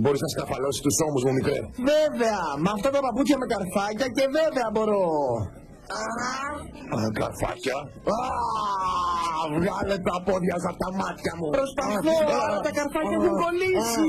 μπορείς να σκαφαλώσεις τους ώμους μου, μικρέ. Βέβαια, με αυτά τα παπούτσια με καρφάκια και βέβαια μπορώ. Αχ! καρφάκια. Α, βγάλε τα πόδια σας από τα μάτια μου. Προσπαθώ, αλλά τα καρφάκια έχουν κολλήσει.